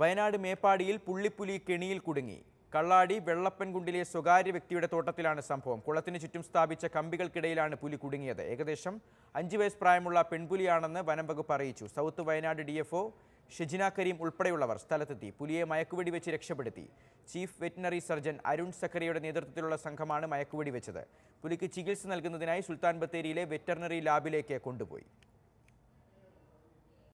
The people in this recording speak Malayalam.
വയനാട് മേപ്പാടിയിൽ പുള്ളിപ്പുലി കെണിയിൽ കുടുങ്ങി. കള്ളാടി വെള്ളപ്പൻകുണ്ടിലെ സ്വകാര്യ വ്യക്തിയുടെ തോട്ടത്തിലാണ് സംഭവം. കുളത്തിന് ചുറ്റും സ്ഥാപിച്ച കമ്പികൾക്കിടയിലാണ് പുലി കുടുങ്ങിയത്. ഏകദേശം അഞ്ച് വയസ്സ് പ്രായമുള്ള പെൺപുലിയാണെന്ന് വനം വകുപ്പ് അറിയിച്ചു. South Wayanad D F Shejina Kareem ഉൾപ്പെടെയുള്ളവർ സ്ഥലത്തെത്തി. പുലിയെ മയക്കുവെടി വെച്ച് രക്ഷപ്പെടുത്തി. ചീഫ് വെറ്റിനറി സർജൻ അരുൺ സക്കറിയുടെ നേതൃത്വത്തിലുള്ള സംഘമാണ് മയക്കുവെടി വെച്ചത്. പുലിക്ക് ചികിത്സ നൽകുന്നതിനായി സുൽത്താൻ ബത്തേരിയിലെ വെറ്ററിനറി ലാബിലേക്ക് കൊണ്ടുപോയി.